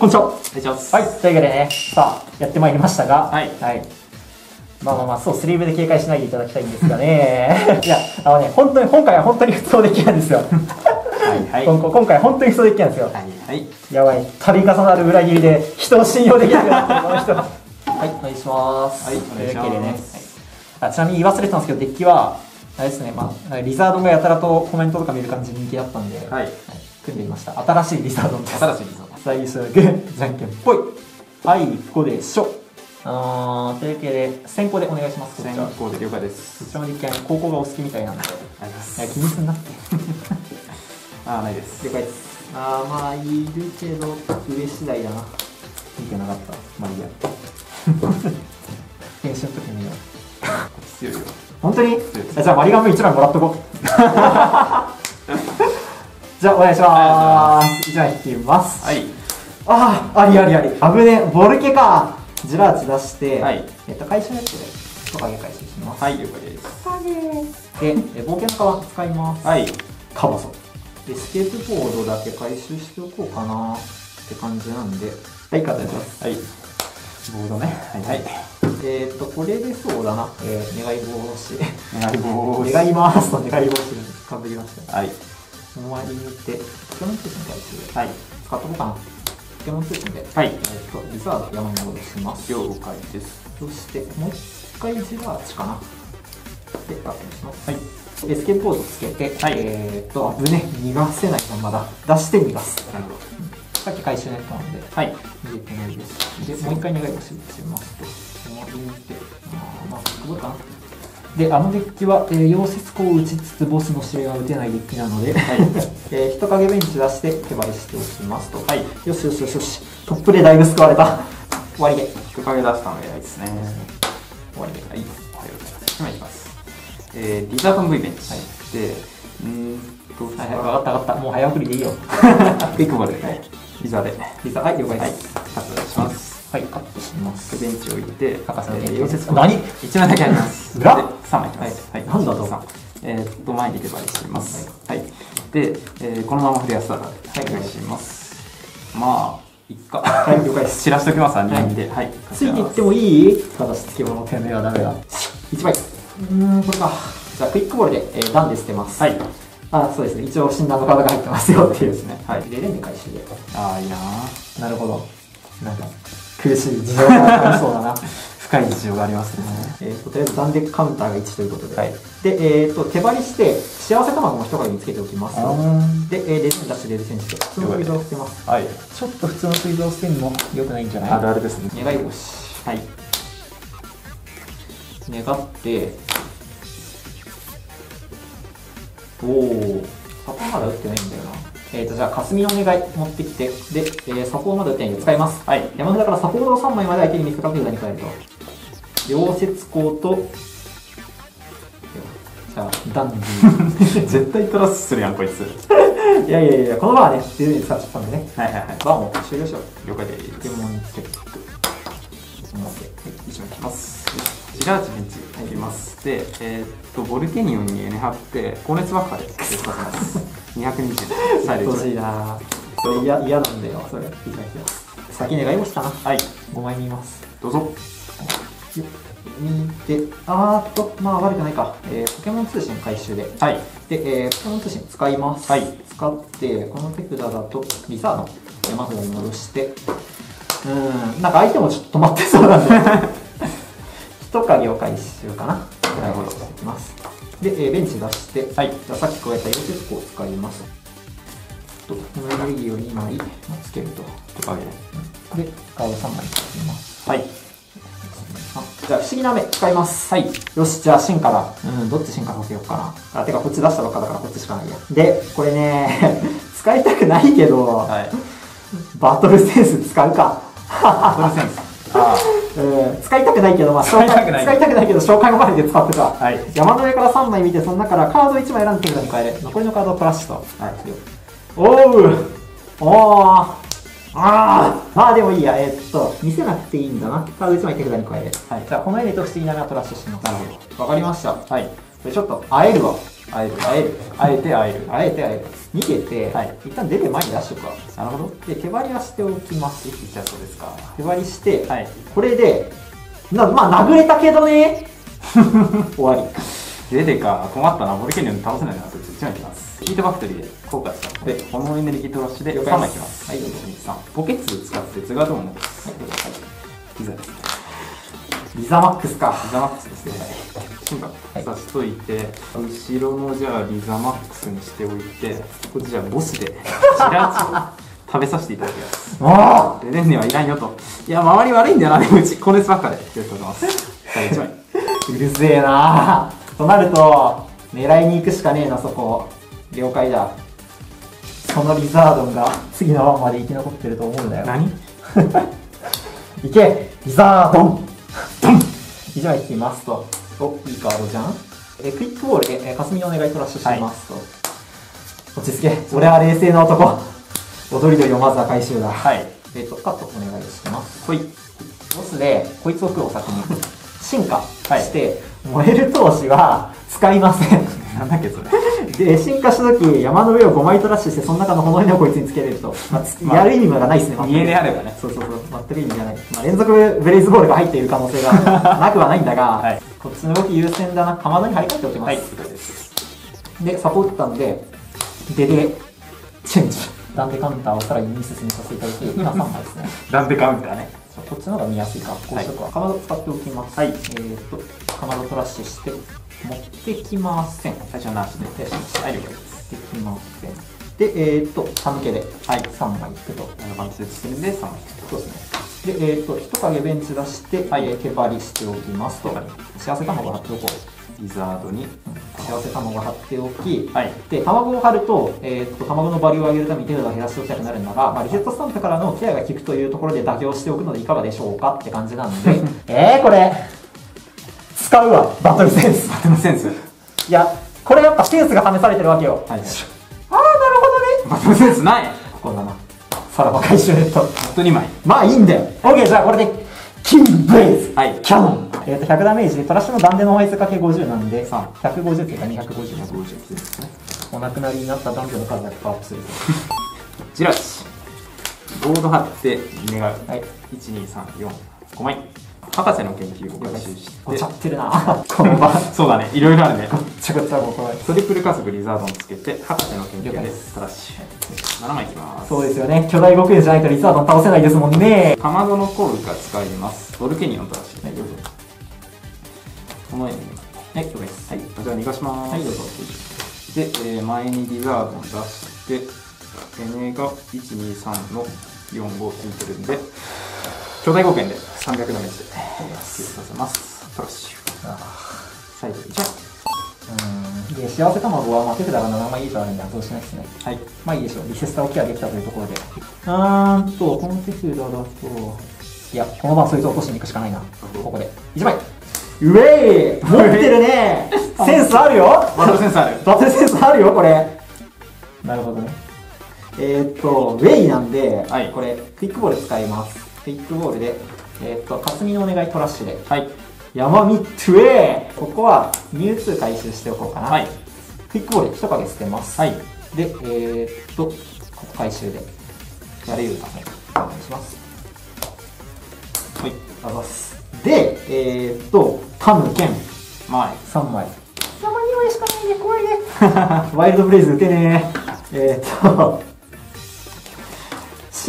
こんにちは。お願いします。はい、というわけでね、さあ、やってまいりましたが、はいまあまあまあ、そう、スリーブで警戒しないでいただきたいんですがね、いや、あのね、本当に、今回は本当に普通のデッキなんですよ。はいはい。今今回は本当に普通のデッキなんですよ。はいはい。やばい、度重なる裏切りで人を信用できなくなってる、この人。はい、お願いします。はいお願いしますというわけでね、はいあちなみに言い忘れてたんですけど、デッキは、あれですね、まあ、リザードンがやたらとコメントとか見る感じ人気だったんで、はい。組んでみました。新しいリザードンです。新しいリゾート。最初グーじゃんけんぽい。はいここでしょ。あーというわけで先行でお願いします先行で了解です。ちらの立憲高校がお好きみたいなんで。いあります。や気にすんなって。あー、ないです。了解です。あーまあいるけど上次第だな。見てなかった。まあいいや。編集の時によ強いよ。本当に？じゃあマリガム1枚もらっとこう じゃあお願いします1枚引きますはい。ああ、ありありあり。危ねえ。ボルケか。ジラーチ出して、はいえっと、回収ネットで、トカゲ回収します。はい、了解です。トカゲで、え冒険の川使います。はい。カバソ。エスケープボードだけ回収しておこうかなって感じなんで。はい、カットします。はい。ボードね。はいはい。えっと、これでそうだな。えー、願い帽子。願い棒願いますと願い帽子でかぶりました。はい。終わりにて、ポケモン通信回収。はい。使っとこうかな。ポケモン通信で。はいえっと、リザード山に戻します。了解です。そして、もう一回ジラーチかな。で、ラップにします。はい。エスケープボードつけて、はいえーっと、危ね、逃がせないままだ。出して逃がす。なるほど。さっき回収ネットなんで、はい。逃げてないです。で、もう一回願いをししますと、終わりにて、あーまあ、ここかな。で、あのデッキは、えー、溶接工を打ちつつ、ボスの指令は打てないデッキなので、えー人影ベンチ出して手張りしておきますと。はい。よしよしよしよし。トップでだいぶ救われた。終わりで。人影出したのが偉いですね。終わりで。はい。おはようございます。1枚いきます。えー、リザードン V ベンチ。はいで、うーんと、はいはい、分かった分かった。もう早送りでいいよ。クイックボールで、リザーで。リザ、はい、了解はい。です。カットします。はい、カットします。ベンチ置いて、博士のえー溶接。何？1枚だけあります。裏？で3枚いきます。はいなんだと？三えーっと、前に手張りします。はい。で、えーこのままフレアスターでお願いします。まあ、いっか。はい了解です散らしときます、2人で。はい。ついていってもいいただしつけ物てめえはダメだ。1枚。うーん、これか。じゃあ、クイックボールで、えー、ダンで捨てます。はい。あ、そうですね。一応診断のカードが入ってますよっていうですね。はいレレンで回収で。ああ、いいなぁなるほど。なんか、苦しい事情がありそうだな。深い事情がありますね。えーと、とりあえずダンでカウンターが1ということで。はいで、えっ、と、手張りして、幸せ卵も一影につけておきますよ。で、えー、レレン出してレレセンして、普通のフリーザーを捨てます。はい。ちょっと普通のフリーザーを捨てるの良くないんじゃない？あるあるですね。願い星。はい。願っておおサポまだ打ってないんだよなえーとじゃあ霞のお願い持ってきてで、えー、サポまだ打ってないんで使いますはい。山札からサポードを3枚まで相手に見せかける札に変えると溶接工とじゃあダンディ絶対トラスするやん、こいつ。いやいやいやこのバーねディズニー使っちゃったんでねはいはいはい。バーも終了しよう了解でポケモンチェック思って1枚いきます。ジラーチベンチ入ります。で、えーっと、ボルケニオンに N 貼って、高熱爆破で消させます。220サイレ欲しい。な。嫌嫌なんだよ。それ。先願い星かなはい。5枚見ます。どうぞ。見てあーっとまあ悪くないか、えーポケモン通信回収で。はい。で、えーポケモン通信使います、はい。使ってこの手札だとリザード山札に戻して。うーん。なんか相手もちょっと止まってそうなんで。一影を回収かな。なるほど。しきますで、えーベンチ出して、はい。じゃあさっき加えた溶接工を使います。とこのエネルギーを2枚つけるとトカゲ。でカード3枚使います。はい。あじゃあ不思議な目使います。はい。よしじゃあ進化だうんどっち進化させようかな。あてかこっち出したばっかだからこっちしかないや。でこれね 使いたくないけど、はい。バトルセンス使うか。バトルセンス。あ うん使いたくないけど、まあ、使いたくない。使いたくないけど紹介もまでで使ってさ、はい。山の上から3枚見てその中からカード1枚選んで手札に変える残りのカードをプラッシュとあ。はい。おう。おー。ああまあでもいいや。えーっと見せなくていいんだな。カード1枚手札に加えるはい。じゃあこのエリと不思議な目をプラッシュします。なるほど。わかりました。はい。ちょっと会えるわあえるあえる。あえてあえる。あえてあえて逃げて、はい。一旦出て前に出しとくかなるほど。で手張りはしておきます。いっちゃそうですか手張りして、はい。これでなまあ殴れたけどね。終わり。デデか困ったな。ボルケニオン倒せないなそいつ1枚いきます。ヒートファクトリーで効果したの。で炎エネルギートラッシュで3了解枚いきます。はいどうぞ3ポケッツ使ってツガードンを持ってはい。はいピザですね。リザマックスか。リザマックスですね進化はいさしといて後ろのじゃあリザマックスにしておいてこっちじゃあボスでチラチを食べさせていただきます。もレデンネはいらんよと。いや周り悪いんだよなでもうち高熱ばっかで気をつけてます第1枚。ううるせえな。となると狙いに行くしかねえなそこ。了解だ。そのリザードンが次の番まで生き残ってると思うんだよ。何？いけリザードン。ドン。1枚引きますとおい。いカードじゃんえクイックボールでえ霞のお願いトラッシュしますと、落ち着け。俺は冷静な男。踊り鳥をまずは回収だ。はい。えっ、とカットお願いします。ほい。ボスでこいつを食うお先に。進化して、燃える闘志は使いませんなんだっけそれ。で進化した時山の上を5枚トラッシュしてその中の炎にをこいつにつけれると、まあつまあやる意味がないですね家であればね。そうそうそう。全く意味がない、まあ、連続ブレイズボールが入っている可能性が なくはないんだが、はい。こっちの動き優先だな。かまどに張り替えておきます、はいです。でサポ打ったんでデデチェンジ。ダンデカウンターをさらに2進めさせていただき今3枚ですね。ランデカウンターね。こっちの方が見やすいかこうしとくわ、かまど使っておきます。はい。えー、っとかまどトラッシュして持ってきません。最初はなしでではい了解ですできません。でえー、っと歯抜けではい3枚引くとこんな感じで作るんで3枚そうですね。でえー、っと人影ベンチ出して、はいえー手張りしておきますと。幸せ卵貼っておこう。リザードに幸せ卵貼っておき、はい。で卵を貼ると,、えーっと卵のバリューを上げるために手札を減らしておきたくなるんだが、まあ、リセットスタンプからのケアが効くというところで妥協しておくのでいかがでしょうかって感じなんで。えー、これ使うわバトルセンス。バトルセンス？いやこれやっぱセンスが試されてるわけよ、はい。はいああなるほどね。バトルセンスない。こんななさらば回収ネットあと2枚まあいいんだよ。OK じゃあこれでキングブレイズ、はい。キャノン、えー、と100ダメージでトラッシュの断電の枚数かけ50なんでさ150っていうか250 150ですね。お亡くなりになった男女の数だけアップする ジラシ。ボード貼って願う。はい。12345枚博士の研究を回収して。ごちゃってるな。そうだね。いろいろあるね。ごっちゃごちゃここトリプル加速リザードンつけて博士の研究で了解です。トラッシュ7枚いきます。そうですよね。巨大極限じゃないとリザードン倒せないですもんね。かまどのコルが使います。ボルケニオントラッシュはいどうぞ。このように。はい了解です。はい。じゃあ逃がします。はいどうぞ。で、えー前にリザードン出してエネが123の45ついてるんで巨大貢献で300ダメージで。救出させますトラッシュあ最後1枚ーうんで。幸せ卵は、まあ、手札が7枚以上あるんで。発動しないで。すねはいまあいいで。しょうリセスターをケアで。きたというところで。うんとこの手札だといやこの番そいつを落としに行くしかないなここで。1枚うえい持ってるねセンスあるよバトルセンスあるバトルセンスあるよこれなるほどねえー、っとウェイなんで、はいこれクイックボール使いますクイックボールで。えー、っと霞のお願いトラッシュで。はい。山見トゥエー。ここはミュウツー回収しておこうかな、はい。クイックボールで一影捨てます。はい。でえー、っとここ回収で。やれるかねお願いします。はい。あざっす。でえー、っとタムケン。ま3枚。たまに枚しかないね怖いねワイルドブレイズ打てねえー、っと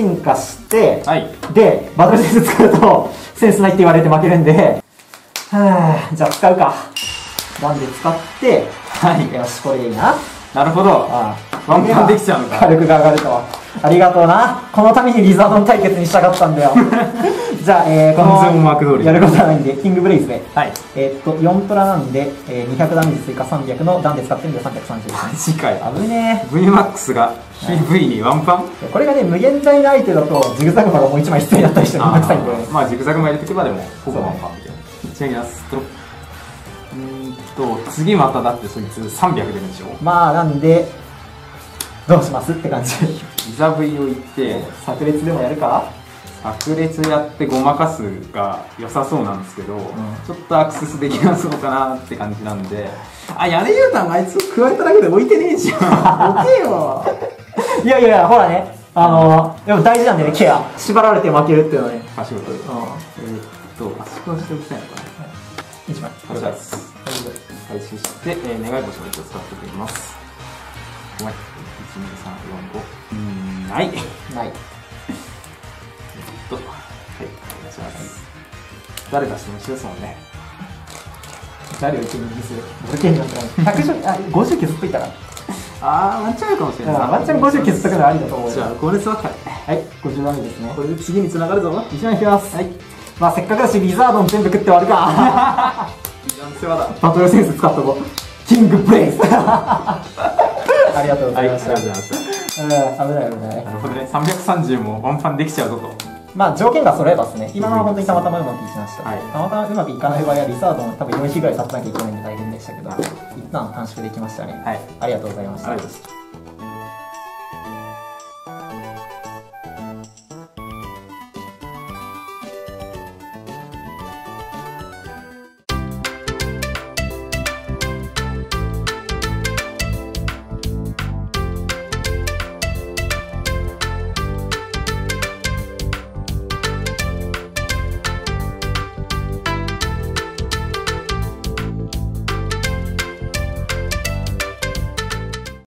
進化して、はい。でバトルセンス使うとセンスないって言われて負けるんではあじゃあ使うか。なんで使ってはい。よしこれでいいな。なるほど。ああ。ワンパンできちゃうんだ。火力が上がるとありがとうな。このためにリザードン対決にしたかったんだよ。じゃあ、えー、このやることはないんでキングブレイズで。はい。えーっと4トラなんで、えー、200ダメージ追加300のダンで使ってるんで330ですね次回危ね VMAX が PV にワンパン。えこれがね無限大な相手だとジグザグマがもう1枚必要になったりしてめんどくさいんであーまあジグザグも入れとけばでもほぼワンパンみたいな。違いますと。うーんと次まただってそいつ300出るんでしょ？まあなんでどうしますって感じ。リザ V を言って炸裂でもやるか？炸裂やってごまかすが良さそうなんですけど、ちょっとアクセスできなそうかなって感じなんで。あ屋根絨毯あいつ加えただけで置いてねえじゃん。置けよ。いやいやいやほらね。あのでも大事なんだよねケア。縛られて負けるっていうのはね。足元で。うえーっと足をしておきたいのかな。ん一枚。こちらです。開始して、えー、願い星も一応使っておきます。ごめん12345うん。ない。えっないと。はい。お願いします誰出しても一緒ですもんね。誰を一にする？ボルケーニョって110あ50削っといたらあーワンチャンかもしれない。ワンチャン50削っとくのはありだと思うじゃあこれ座ったはい。50ダメですね。これで次に繋がるぞ。一枚いきます。はい。まあせっかくだしリザードン全部食って終わるか。世話だ。バトルセンス使っとこう。キングプレイスありがとうございました、はいありがとうございましたうん危ない危ない。なるほどね330もワンパンできちゃうぞと。まあ条件が揃えばですね今のは本当にたまたまうまくいきました、はい。たまたまうまくいかない場合はリザードン多分4匹ぐらい立たなきゃいけないんで大変でしたけど一旦短縮できましたね、はい。ありがとうございました。ありがとうございました